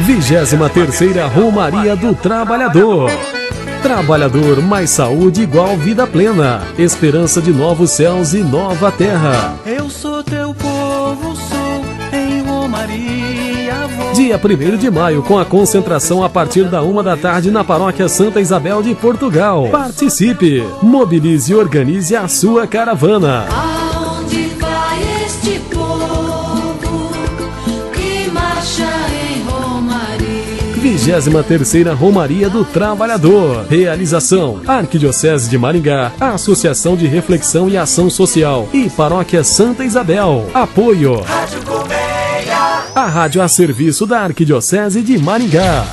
23 terceira Romaria do Trabalhador. Trabalhador mais saúde igual vida plena. Esperança de novos céus e nova terra. Eu sou teu povo, sou em Romaria. Vou... Dia 1 de maio, com a concentração a partir da uma da tarde na paróquia Santa Isabel de Portugal. Participe, mobilize e organize a sua caravana. Aonde 23ª Romaria do Trabalhador. Realização: Arquidiocese de Maringá, Associação de Reflexão e Ação Social e Paróquia Santa Isabel. Apoio: Rádio Colmeia. A rádio a serviço da Arquidiocese de Maringá.